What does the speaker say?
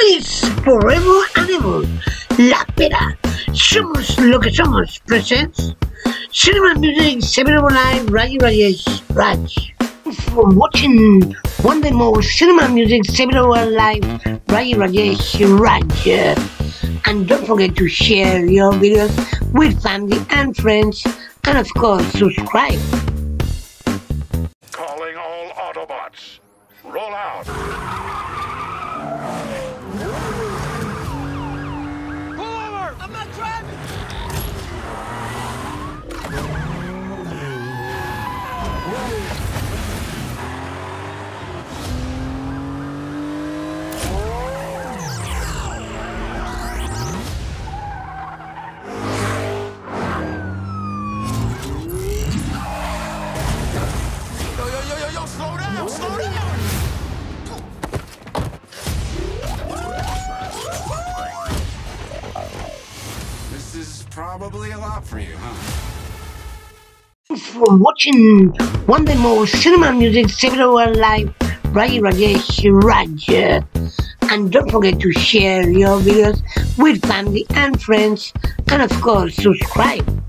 Forever Animal, La Pera, Somos lo que somos, presents Cinema Music, Seven Live, Rayi Rajesh, Raj. For watching one day more Cinema Music, Seven Live, Rayi Rajesh, Raj. And don't forget to share your videos with family and friends, and of course, subscribe. Calling all Autobots. Roll out. Probably a lot for you, huh? for watching one day more cinema music several live Rayi Rajesh Raj. And don't forget to share your videos with family and friends and of course subscribe.